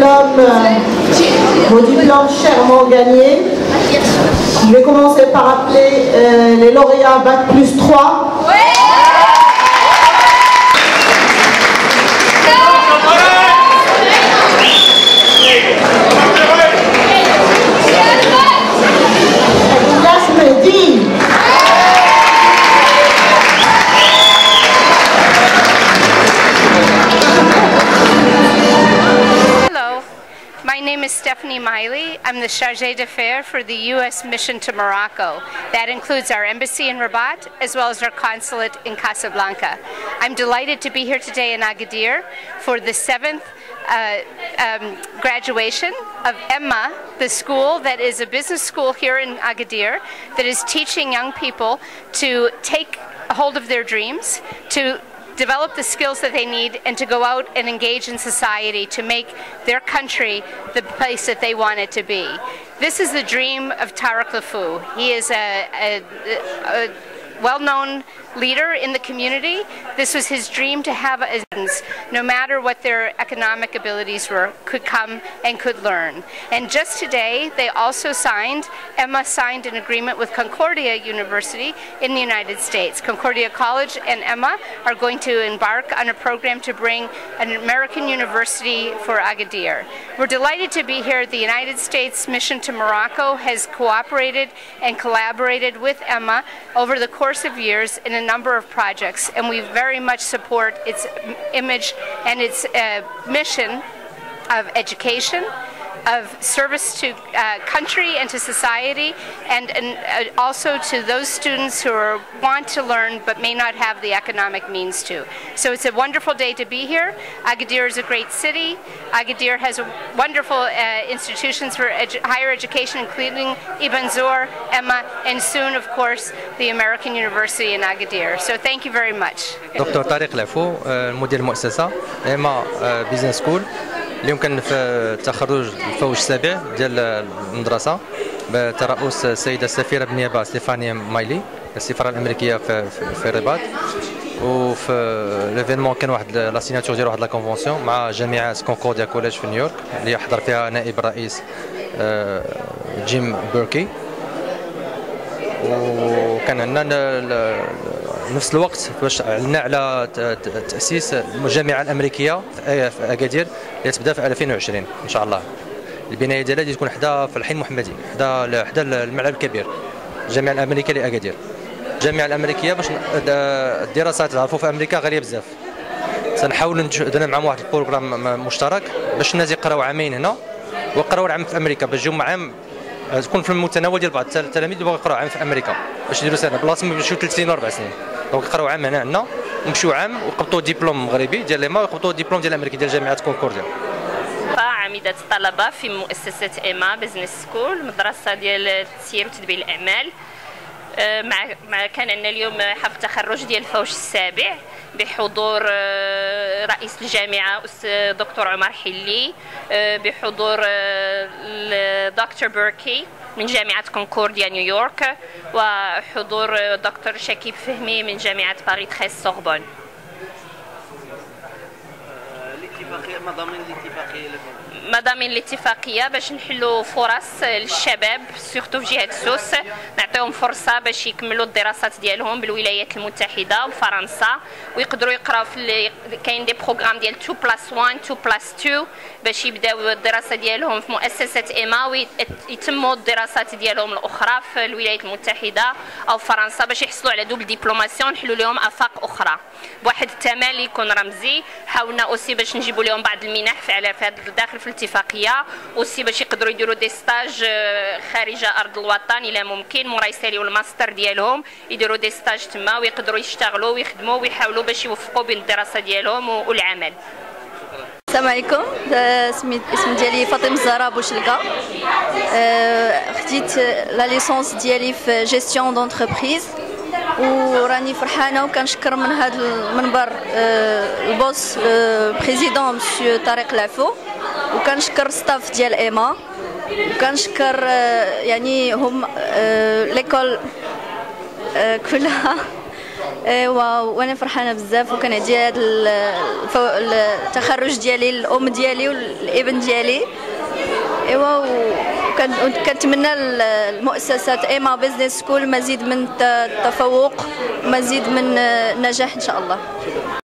diplômes, vos diplômes chèrement gagnés. Je vais commencer par appeler euh, les lauréats Bac plus 3. Stephanie Miley. I'm the Chargé d'Affaires for the U.S. mission to Morocco. That includes our embassy in Rabat as well as our consulate in Casablanca. I'm delighted to be here today in Agadir for the seventh uh, um, graduation of Emma, the school that is a business school here in Agadir that is teaching young people to take hold of their dreams, to develop the skills that they need and to go out and engage in society to make their country the place that they want it to be. This is the dream of Tariq Lafou. He is a, a, a well-known leader in the community. This was his dream to have a no matter what their economic abilities were, could come and could learn. And just today, they also signed, Emma signed an agreement with Concordia University in the United States. Concordia College and Emma are going to embark on a program to bring an American university for Agadir. We're delighted to be here. The United States mission to Morocco has cooperated and collaborated with Emma over the course of years in a number of projects, and we very much support its image and its uh, mission of education, of service to uh, country and to society, and, and uh, also to those students who are, want to learn but may not have the economic means to. So it's a wonderful day to be here. Agadir is a great city. Agadir has wonderful uh, institutions for edu- higher education, including Ibn Zur, Emma, and soon, of course, the American University in Agadir. So thank you very much. دكتور طارق العفو آه، مدير المؤسسه ايما بيزنس سكول اليوم كان في التخرج الفوج السابع ديال المدرسة بترأس السيدة السفيرة بالنيابة ستيفانيا مايلي السفارة الأمريكية في في- الرباط وفي l'événement كان واحد la signature ديال واحد la convention مع جامعه كونكورديا college في نيويورك اللي حضر فيها نائب الرئيس آه، جيم بيركي. وكان عندنا نفس الوقت باش اعلنا على تأسيس الجامعة الأمريكية في أكادير اللي تبدأ في 2020 إن شاء الله. البناية ديالها دي تكون حدا في الحي المحمدي حدا حدا الملعب الكبير. الجامعة الأمريكية لأكادير. الجامعة الأمريكية باش الدراسات تعرفوا في أمريكا غالية بزاف. سنحاول درنا معهم واحد ال programme مشترك باش الناس يقراو عامين هنا ويقراو العام في أمريكا باش يجيو عام تكون في المتناول ديال بعض التل- التلاميذ اللي بغاو يقراو عام في أمريكا. باش يديروا سنه بلاصة ما يمشيو ثلاث سنين ولا أربع سنين. donc يقراو عام هنا عندنا. ومشيو عام وقبطوا ديبلوم مغربي ديال ليما ويقبطوا ديبلوم ديال أمريكي ديال جامعة كونكورديا. عميدة الطلبة في مؤسسة إيما بزنس سكول مدرسة ديال التسيير وتدبير الأعمال. آه، مع مع كان عندنا اليوم حفل تخرج ديال الفوج السابع بحضور آه، رئيس الجامعة أستاذ دكتور عمر حلي. بحضور الدكتور بيركي من جامعة كونكورديا نيويورك وحضور دكتور شكيب فهمي من جامعة باريس 13 سوربون الاتفاقيه مضامين الاتفاقية مضامين الاتفاقية باش نحلوا فرص للشباب surtout في جهة سوس نعطيهم فرصة باش يكملوا الدراسات ديالهم بالولايات المتحدة وفرنسا ويقدروا يقراو في كاين des programmes ديال 2 plus 1 2 plus 2 باش يبداو الدراسة ديالهم في مؤسسة إيما ويتموا الدراسات ديالهم الأخرى في الولايات المتحدة أو فرنسا باش يحصلوا على double diplomation نحلوا لهم آفاق أخرى. بواحد الثمن اللي يكون رمزي. حاولنا aussi باش نجيبوا لهم بعض المنح في على في الداخل في الاتفاقية aussi باش يقدروا يديروا des stages آه، خارج أرض الوطن إلى ممكن موراي يساليو الماستر ديالهم يديروا des stages تما ويقدروا يشتغلوا ويخدموا ويحاولوا باش يوفقوا بين الدراسه ديالهم والعمل السلام عليكم. سميت اسم ديالي فاطمة الزهراء بوشلكا آه، خديت la licence ديالي في gestion d'entreprise وراني فرحانة وكنشكر من هذا المنبر آه، ال boss président monsieur طارق العفو وكنشكر staff ديال إيما. وكنشكر آه، يعني هم آه، l'école آه، كلها. ايوا وأنا فرحانة بزاف. وكنهدي هذا التخرج ديالي الأم ديالي والابن ديالي. ايوا وكنتمنى المؤسسات إيما بزنس سكول مزيد من التفوق مزيد من النجاح إن شاء الله.